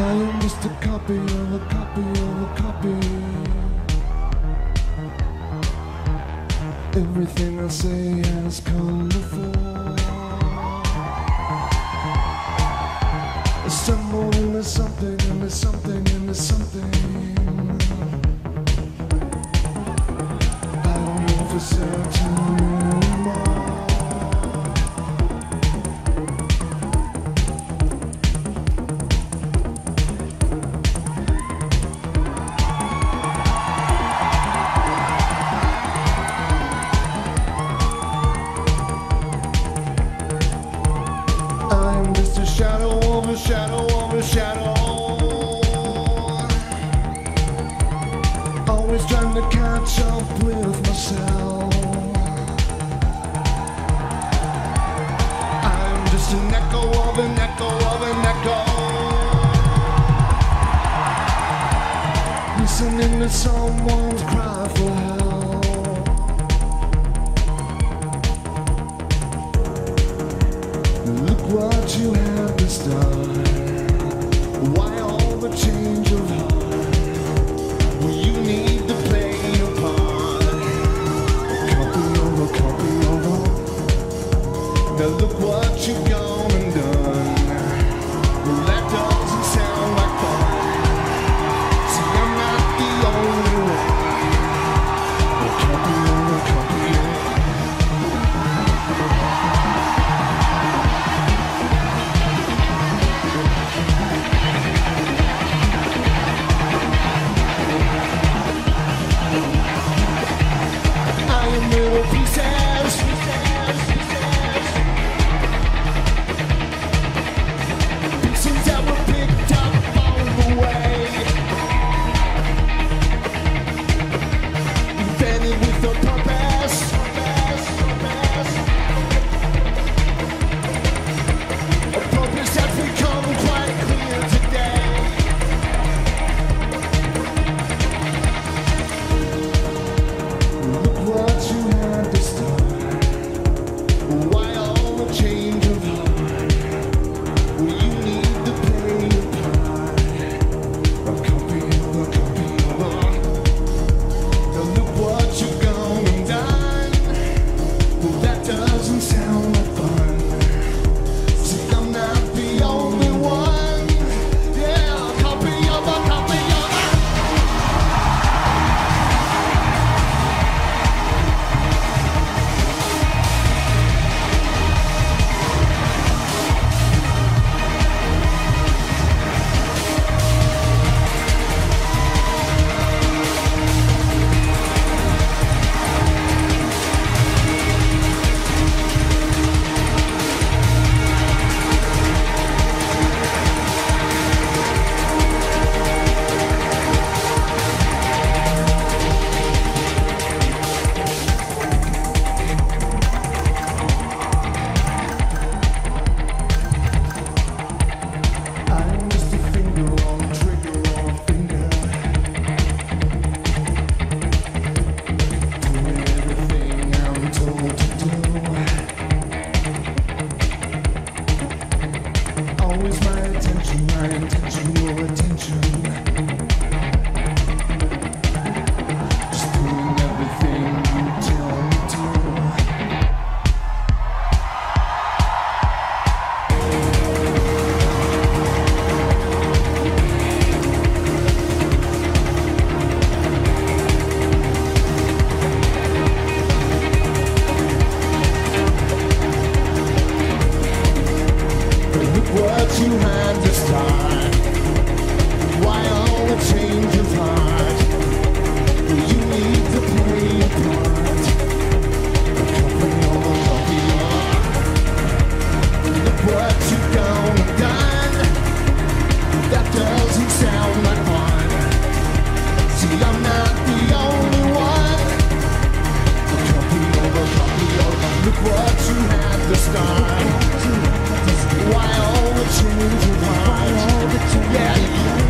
I'm just a copy of a copy of a copy. Everything I say has come before. Assemble into something, into something, into something. I don't know for certain shadow of a shadow. Always trying to catch up with myself. I'm just an echo of an echo of an echo. Listening to someone's cry for help. what you have to start. what you had? Why all the change of heart? You need to play a part. Look what you done done. That doesn't sound like fun. See, I'm not the only one. Look what you had this time change of heart. Yeah.